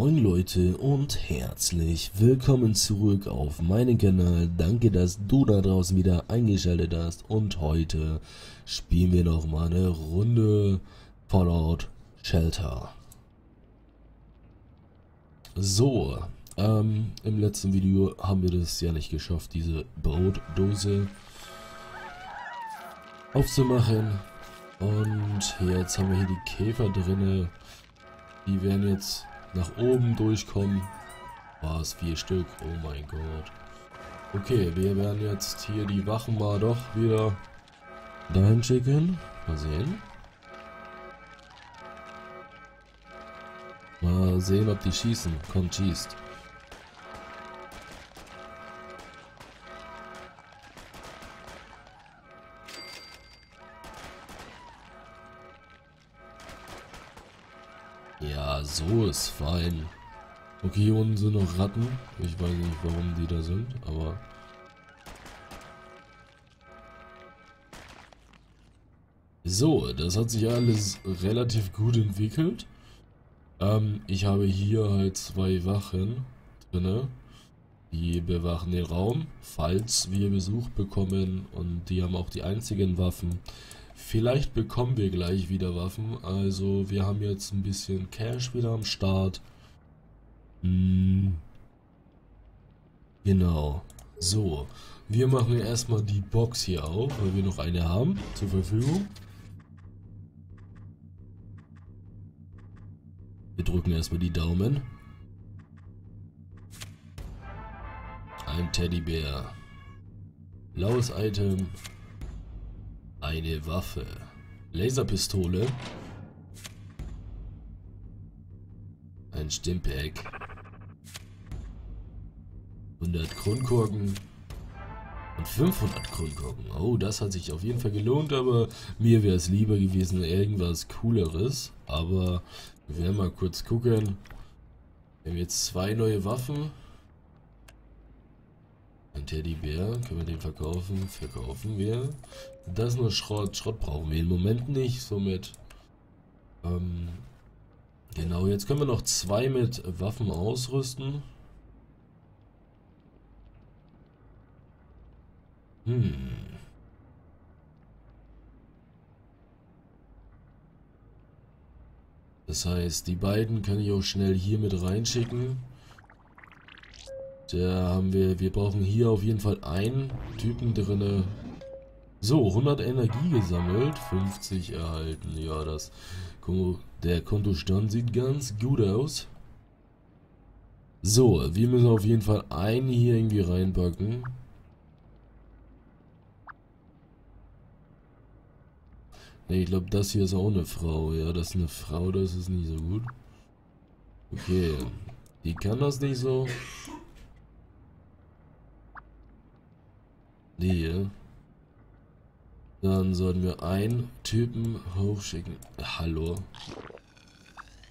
Moin Leute und herzlich willkommen zurück auf meinen Kanal. Danke, dass du da draußen wieder eingeschaltet hast und heute spielen wir noch mal eine Runde Fallout Shelter. So, ähm, im letzten Video haben wir das ja nicht geschafft, diese Brotdose aufzumachen. Und jetzt haben wir hier die Käfer drinne. Die werden jetzt nach oben durchkommen. War es vier Stück? Oh mein Gott. Okay, wir werden jetzt hier die Wachen mal doch wieder dahin schicken. Mal sehen. Mal sehen, ob die schießen. Kommt, schießt. So ist fein. Okay, hier unten sind noch Ratten. Ich weiß nicht, warum die da sind, aber... So, das hat sich alles relativ gut entwickelt. Ähm, ich habe hier halt zwei Wachen drinne. Die bewachen den Raum, falls wir Besuch bekommen. Und die haben auch die einzigen Waffen, Vielleicht bekommen wir gleich wieder Waffen. Also wir haben jetzt ein bisschen Cash wieder am Start. Hm. Genau. So. Wir machen erstmal die Box hier auf, weil wir noch eine haben zur Verfügung. Wir drücken erstmal die Daumen. Ein Teddybär. Blaues Item. Eine Waffe. Laserpistole. Ein Stimpack. 100 Kronkorken. Und 500 Kronkorken. Oh, das hat sich auf jeden Fall gelohnt, aber mir wäre es lieber gewesen, irgendwas cooleres. Aber wir werden mal kurz gucken. Wir haben jetzt zwei neue Waffen. Ein Teddybär, können wir den verkaufen? Verkaufen wir. Das ist nur Schrott. Schrott brauchen wir im Moment nicht, somit... Ähm, genau, jetzt können wir noch zwei mit Waffen ausrüsten. Hm. Das heißt, die beiden kann ich auch schnell hier mit reinschicken. Da haben wir, wir brauchen hier auf jeden Fall einen Typen drinne. So, 100 Energie gesammelt, 50 erhalten. Ja, das der Kontostand sieht ganz gut aus. So, wir müssen auf jeden Fall einen hier irgendwie reinpacken. Ne, ich glaube, das hier ist auch eine Frau. Ja, das ist eine Frau, das ist nicht so gut. Okay, die kann das nicht so. Nee. Dann sollten wir einen Typen hochschicken. Hallo.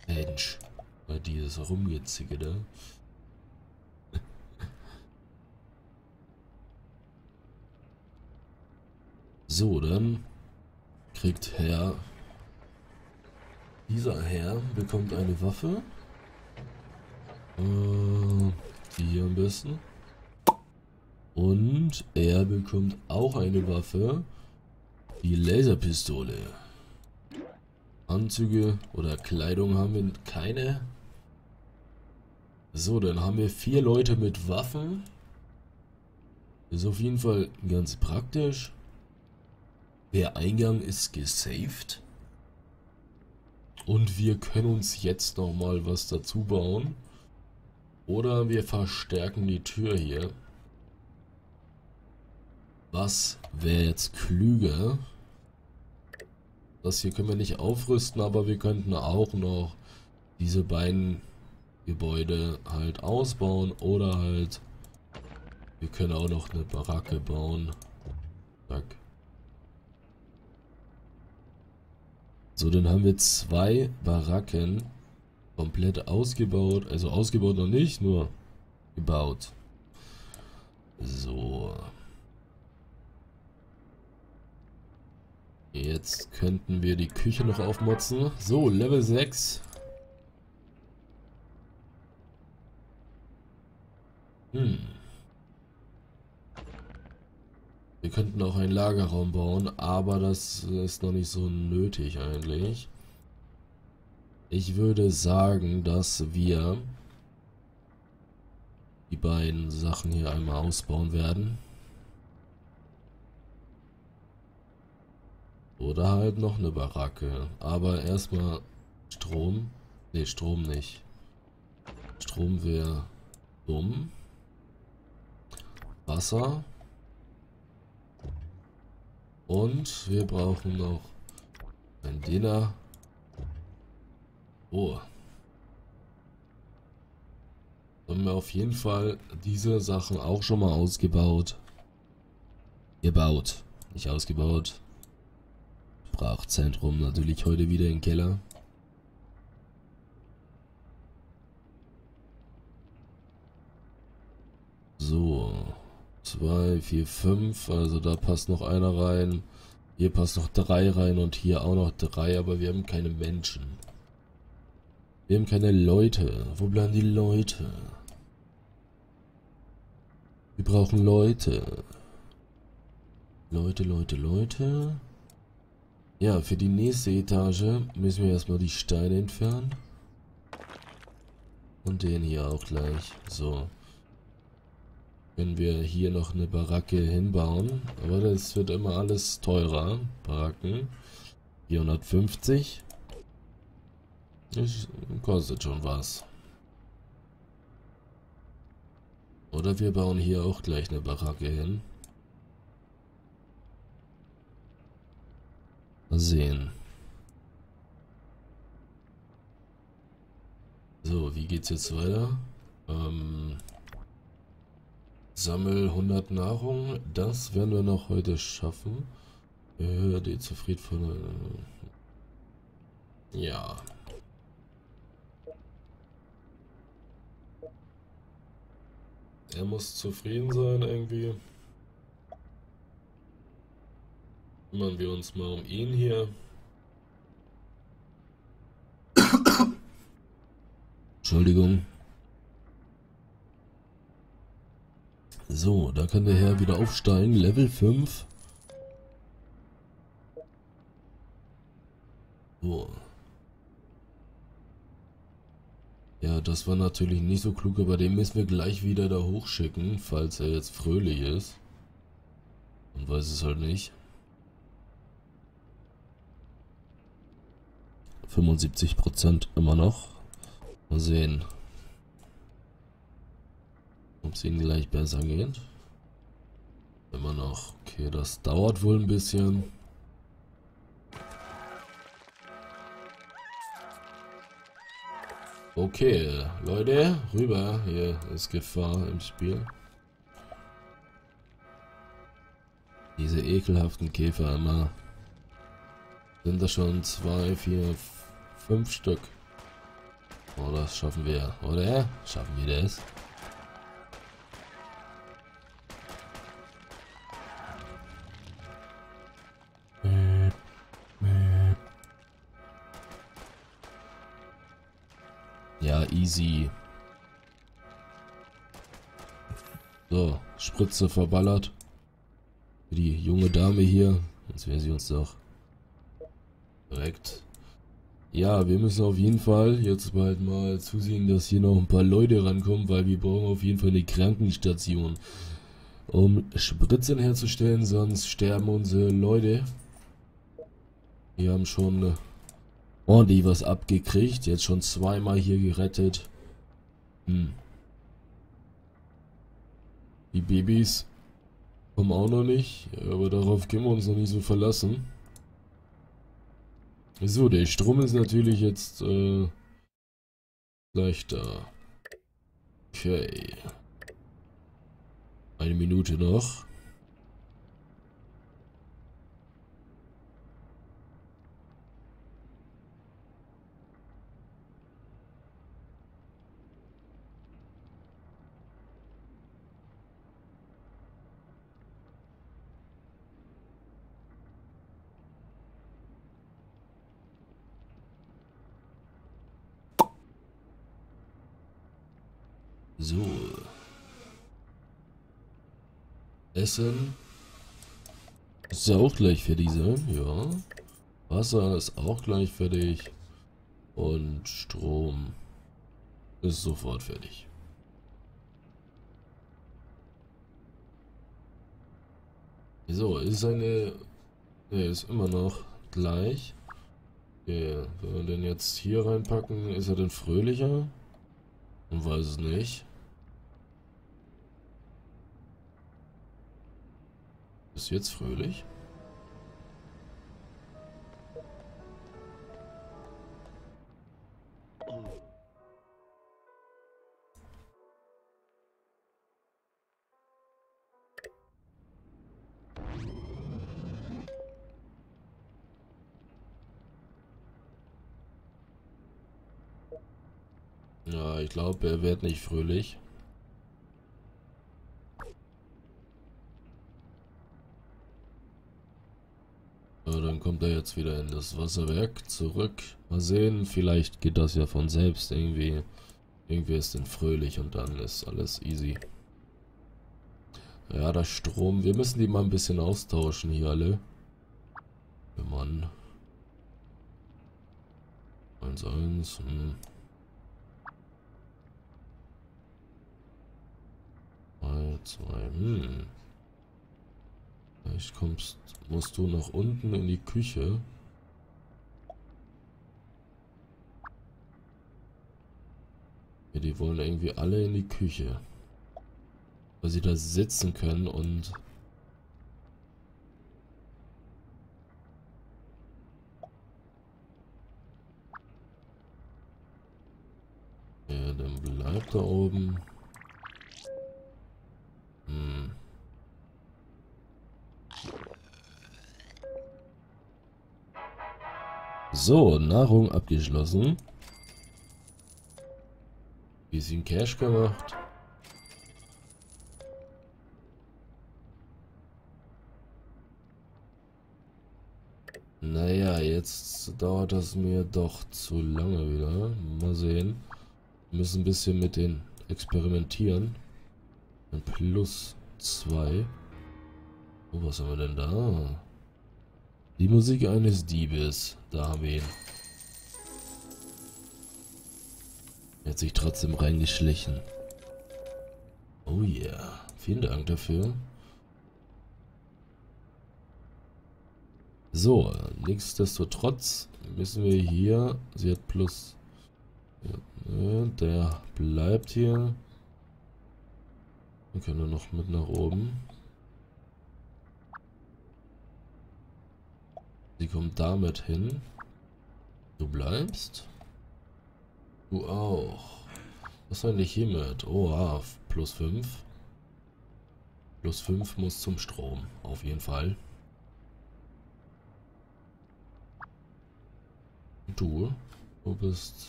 Mensch. Bei dieses Rumgezicke da. So, dann kriegt Herr... Dieser Herr bekommt eine Waffe. Äh, die hier am besten. Und er bekommt auch eine Waffe. Die Laserpistole. Anzüge oder Kleidung haben wir keine. So, dann haben wir vier Leute mit Waffen. Ist auf jeden Fall ganz praktisch. Der Eingang ist gesaved. Und wir können uns jetzt nochmal was dazu bauen. Oder wir verstärken die Tür hier. Was wäre jetzt klüger? Das hier können wir nicht aufrüsten, aber wir könnten auch noch diese beiden Gebäude halt ausbauen oder halt wir können auch noch eine Baracke bauen. Zack. So, dann haben wir zwei Baracken komplett ausgebaut. Also ausgebaut noch nicht, nur gebaut. So. Jetzt könnten wir die Küche noch aufmotzen. So, Level 6. Hm. Wir könnten auch einen Lagerraum bauen, aber das ist noch nicht so nötig eigentlich. Ich würde sagen, dass wir die beiden Sachen hier einmal ausbauen werden. Oder halt noch eine Baracke. Aber erstmal Strom. Ne, Strom nicht. Strom wäre dumm. Wasser. Und wir brauchen noch ein Dinner. Oh. Haben wir auf jeden Fall diese Sachen auch schon mal ausgebaut. Gebaut. Nicht ausgebaut. Sprachzentrum natürlich heute wieder im Keller. So. 2, 4, 5. Also da passt noch einer rein. Hier passt noch drei rein und hier auch noch drei, aber wir haben keine Menschen. Wir haben keine Leute. Wo bleiben die Leute? Wir brauchen Leute. Leute, Leute, Leute. Ja, für die nächste Etage müssen wir erstmal die Steine entfernen. Und den hier auch gleich. So können wir hier noch eine Baracke hinbauen. Aber das wird immer alles teurer. Baracken. 450. Das kostet schon was. Oder wir bauen hier auch gleich eine Baracke hin. Sehen. So, wie geht's jetzt weiter? Ähm... Sammel 100 Nahrung. Das werden wir noch heute schaffen. Erhöhe die Zufriedenheit. Ja. Er muss zufrieden sein irgendwie. Kümmern wir uns mal um ihn hier. Entschuldigung. So, da kann der Herr wieder aufsteigen. Level 5. So. Ja, das war natürlich nicht so klug, aber den müssen wir gleich wieder da hochschicken, falls er jetzt fröhlich ist. Und weiß es halt nicht. 75% immer noch. Mal sehen. Ob es ihnen gleich besser geht. Immer noch. Okay, das dauert wohl ein bisschen. Okay, Leute, rüber. Hier ist Gefahr im Spiel. Diese ekelhaften Käfer immer. Sind da schon zwei, vier, fünf Stück. Oh, das schaffen wir, oder? Schaffen wir das? easy. So, Spritze verballert. Die junge Dame hier. Jetzt wäre sie uns doch. Direkt. Ja, wir müssen auf jeden Fall jetzt bald mal zusehen, dass hier noch ein paar Leute rankommen, weil wir brauchen auf jeden Fall eine Krankenstation. Um Spritzen herzustellen, sonst sterben unsere Leute. Wir haben schon ordentlich was abgekriegt. Jetzt schon zweimal hier gerettet. Hm. Die Babys kommen auch noch nicht, aber darauf können wir uns noch nicht so verlassen. So, der Strom ist natürlich jetzt äh, gleich da. Okay. Eine Minute noch. So. Essen ist ja auch gleich fertig sein, ja. Wasser ist auch gleich fertig. Und Strom ist sofort fertig. So, ist eine... Ne, ist immer noch gleich. Okay, wenn wir den jetzt hier reinpacken, ist er denn fröhlicher? Und weiß es nicht. Ist jetzt fröhlich? Ja, ich glaube, er wird nicht fröhlich. Ja, dann kommt er jetzt wieder in das Wasserwerk zurück. Mal sehen, vielleicht geht das ja von selbst irgendwie. Irgendwie ist dann fröhlich und dann ist alles easy. Ja, der Strom. Wir müssen die mal ein bisschen austauschen hier alle. Mann. 1-1. Hm. 2. Hm. Vielleicht kommst, musst du nach unten in die Küche. Ja, die wollen irgendwie alle in die Küche. Weil sie da sitzen können und... Ja, dann bleibt da oben. So, Nahrung abgeschlossen. Bisschen Cash gemacht. Naja, jetzt dauert das mir doch zu lange wieder. Mal sehen. Wir müssen ein bisschen mit den experimentieren. Ein plus zwei. Oh, was haben wir denn da? Die Musik eines Diebes. Da haben wir ihn. Er hat sich trotzdem reingeschlichen. Oh yeah. Vielen Dank dafür. So, nichtsdestotrotz müssen wir hier... Sie hat plus... Ja, der bleibt hier. Wir können noch mit nach oben. Kommt damit hin. Du bleibst. Du auch. Was soll ich hiermit? Oh, ah, plus 5. Plus 5 muss zum Strom. Auf jeden Fall. Du, du bist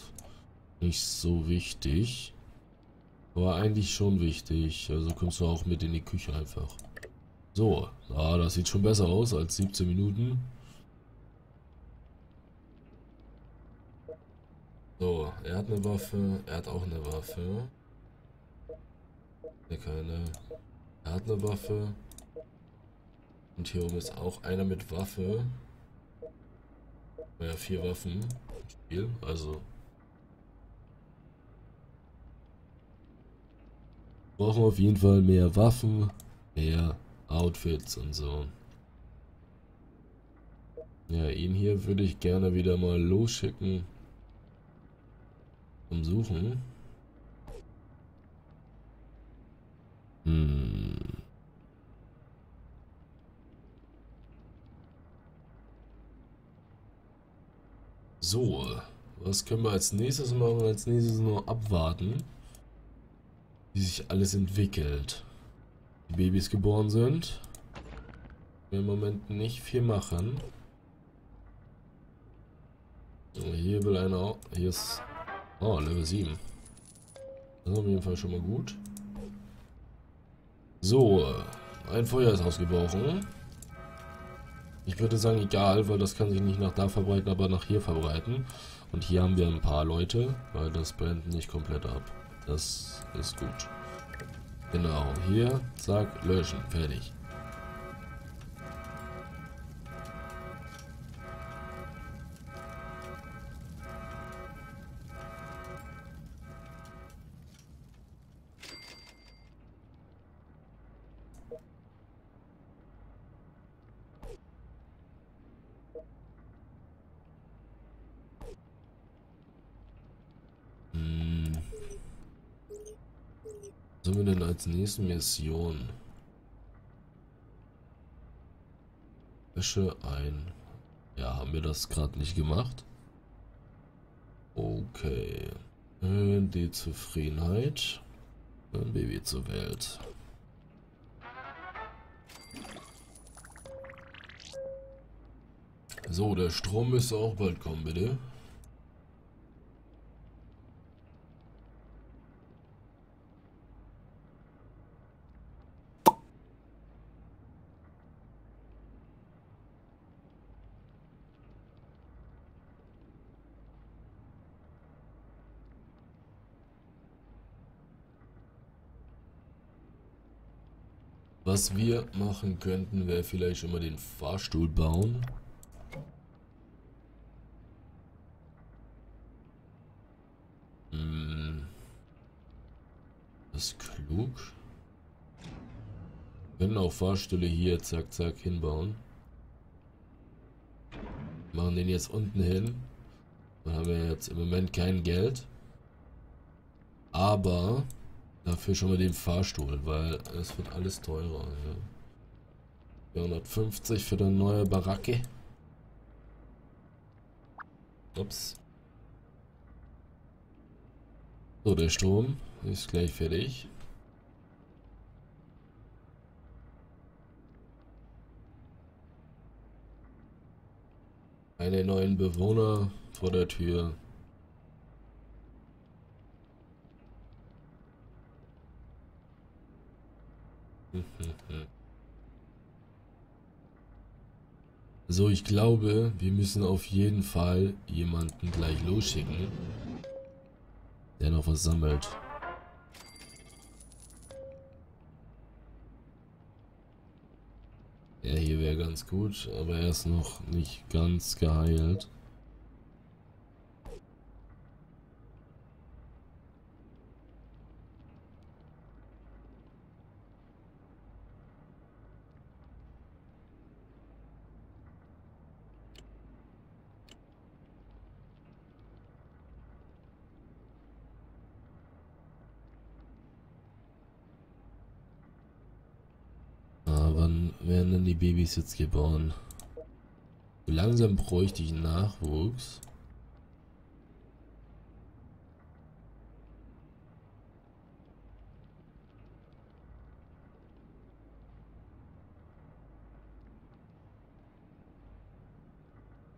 nicht so wichtig. Aber eigentlich schon wichtig. Also kommst du auch mit in die Küche einfach. So, ah, das sieht schon besser aus als 17 Minuten. So, er hat eine Waffe, er hat auch eine Waffe. Ne, keine. Er hat eine Waffe. Und hier oben ist auch einer mit Waffe. Ja, vier Waffen im Spiel, also. Brauchen auf jeden Fall mehr Waffen, mehr Outfits und so. Ja, ihn hier würde ich gerne wieder mal losschicken. Zum Suchen. Hm. So, was können wir als nächstes machen? Als nächstes nur abwarten, wie sich alles entwickelt. Die Babys geboren sind. Wir im Moment nicht viel machen. Hier will einer. Hier ist Oh, Level 7. Das ist auf jeden Fall schon mal gut. So, ein Feuer ist ausgebrochen. Ich würde sagen, egal, weil das kann sich nicht nach da verbreiten, aber nach hier verbreiten. Und hier haben wir ein paar Leute, weil das brennt nicht komplett ab. Das ist gut. Genau, hier, zack, löschen, fertig. Als nächste Mission? Wäsche ein. Ja, haben wir das gerade nicht gemacht? Okay. Die Zufriedenheit. Ein Baby zur Welt. So, der Strom müsste auch bald kommen, bitte. Was wir machen könnten, wäre vielleicht immer den Fahrstuhl bauen. Hm. Das ist klug. Wir können auch Fahrstühle hier zack zack hinbauen. Machen den jetzt unten hin. Dann haben wir jetzt im Moment kein Geld. Aber Dafür schon mal den Fahrstuhl, weil es wird alles teurer. Ja. 450 für eine neue Baracke. Ups. So, der Strom ist gleich fertig. Eine neuen Bewohner vor der Tür. So, ich glaube, wir müssen auf jeden Fall jemanden gleich losschicken, der noch was sammelt. Ja, hier wäre ganz gut, aber er ist noch nicht ganz geheilt. Werden denn die Babys jetzt geboren? So langsam bräuchte ich Nachwuchs.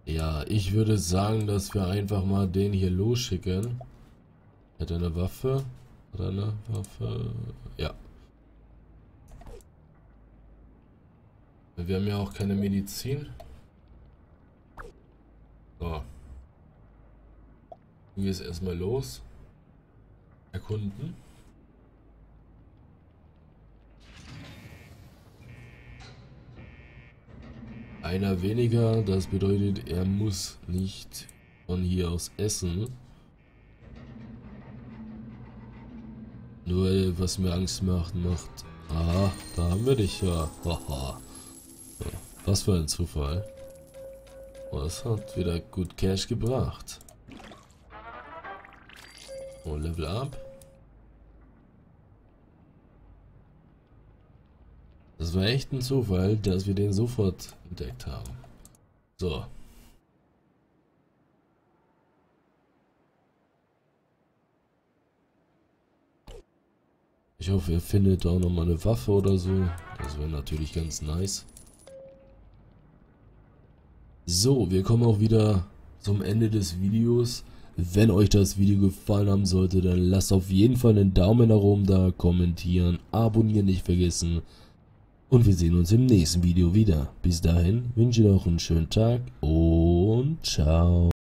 Ja, ich würde sagen, dass wir einfach mal den hier losschicken. Hat er eine Waffe? Hat er eine Waffe? Ja. Wir haben ja auch keine Medizin. So. Du gehst erstmal los. Erkunden. Einer weniger, das bedeutet, er muss nicht von hier aus essen. Nur was mir Angst macht, macht... Aha, da haben wir dich ja. Haha. Was für ein Zufall. Was hat wieder gut Cash gebracht. Oh, Level up. Das war echt ein Zufall, dass wir den sofort entdeckt haben. So. Ich hoffe, ihr findet auch noch mal eine Waffe oder so. Das wäre natürlich ganz nice. So, wir kommen auch wieder zum Ende des Videos. Wenn euch das Video gefallen haben sollte, dann lasst auf jeden Fall einen Daumen nach oben da, kommentieren, abonnieren nicht vergessen. Und wir sehen uns im nächsten Video wieder. Bis dahin wünsche ich noch einen schönen Tag und ciao.